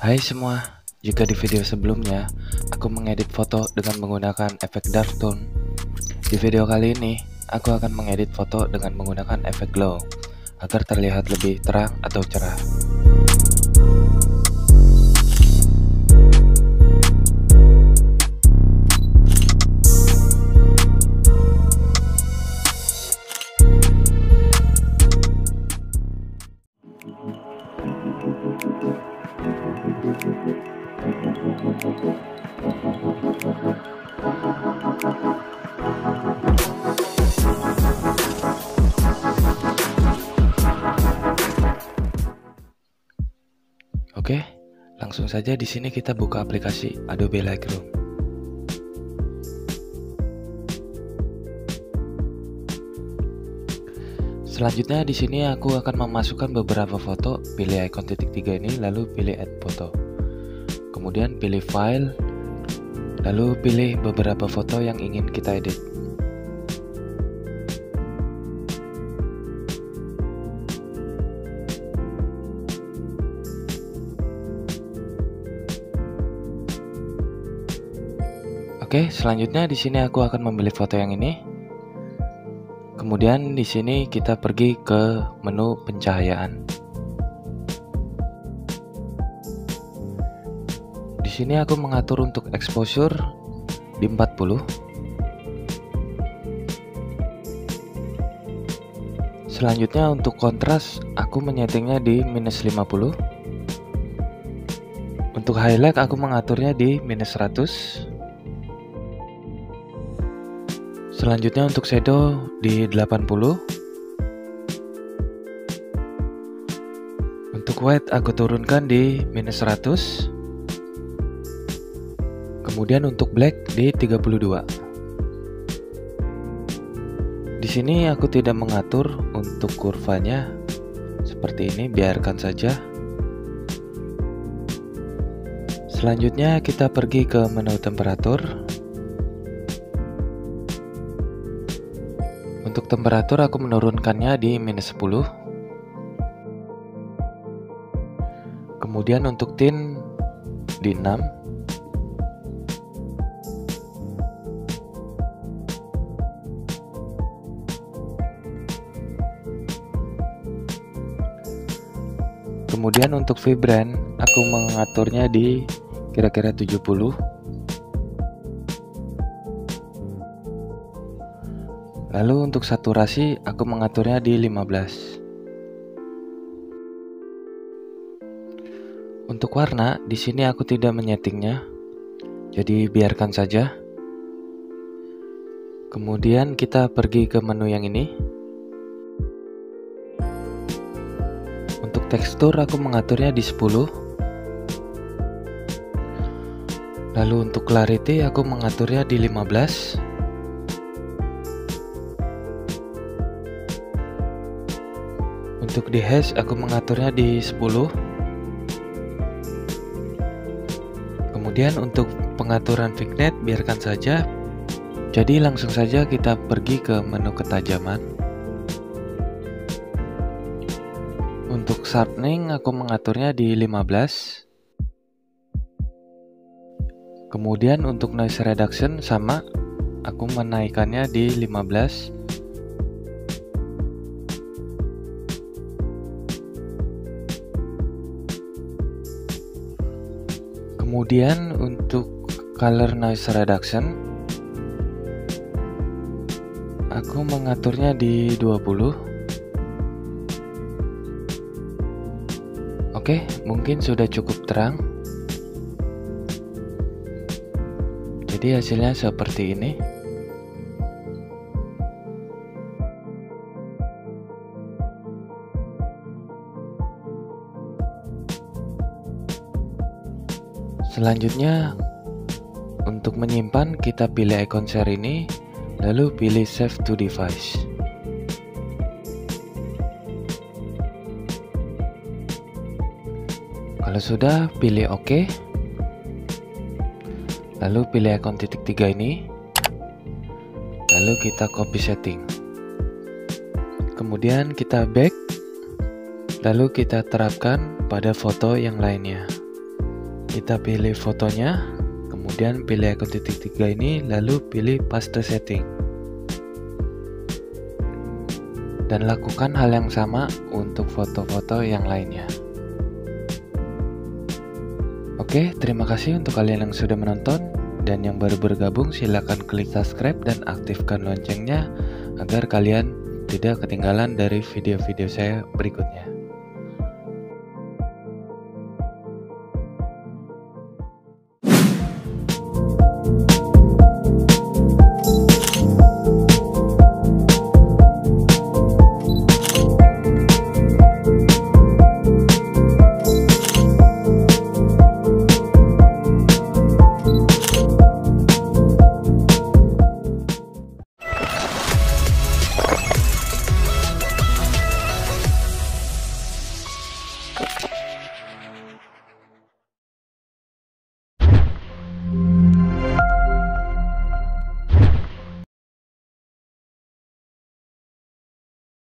Hai semua, jika di video sebelumnya aku mengedit foto dengan menggunakan efek dark tone, di video kali ini aku akan mengedit foto dengan menggunakan efek glow agar terlihat lebih terang atau cerah. Oke, langsung saja di sini kita buka aplikasi Adobe Lightroom. Selanjutnya di sini aku akan memasukkan beberapa foto, pilih icon titik tiga ini, lalu pilih add foto. Kemudian pilih file, lalu pilih beberapa foto yang ingin kita edit. Oke, selanjutnya di sini aku akan memilih foto yang ini. Kemudian di sini kita pergi ke menu pencahayaan. Di sini aku mengatur untuk exposure di 40. Selanjutnya untuk kontras aku menyetingnya di minus 50. Untuk highlight aku mengaturnya di minus 100. Selanjutnya untuk shadow di 80 Untuk white aku turunkan di minus 100 Kemudian untuk black di 32 Di sini aku tidak mengatur untuk kurvanya Seperti ini biarkan saja. Selanjutnya kita pergi ke menu temperatur. Untuk temperatur aku menurunkannya di minus 10 Kemudian untuk tint di 6 Kemudian untuk vibrant aku mengaturnya di kira-kira 70 Lalu untuk saturasi aku mengaturnya di 15. Untuk warna di sini aku tidak menyetingnya. Jadi biarkan saja. Kemudian kita pergi ke menu yang ini. Tekstur aku mengaturnya di 10. Lalu untuk clarity aku mengaturnya di 15. Untuk di hash aku mengaturnya di 10 Kemudian untuk pengaturan vignette biarkan saja Jadi langsung saja kita pergi ke menu ketajaman Untuk sharpening aku mengaturnya di 15 Kemudian untuk noise reduction sama Aku menaikkannya di 15 Kemudian untuk color noise reduction Aku mengaturnya di 20 Oke, mungkin sudah cukup terang Jadi hasilnya seperti ini Selanjutnya untuk menyimpan kita pilih icon share ini lalu pilih save to device. Kalau sudah pilih OK. Lalu pilih icon titik tiga ini. Lalu kita copy setting. Kemudian kita back. Lalu kita terapkan pada foto yang lainnya. kita pilih fotonya kemudian pilih ikon titik tiga ini lalu pilih paste setting dan lakukan hal yang sama untuk foto-foto yang lainnya Oke, terima kasih untuk kalian yang sudah menonton dan yang baru bergabung silahkan klik subscribe dan aktifkan loncengnya agar kalian tidak ketinggalan dari video-video saya berikutnya.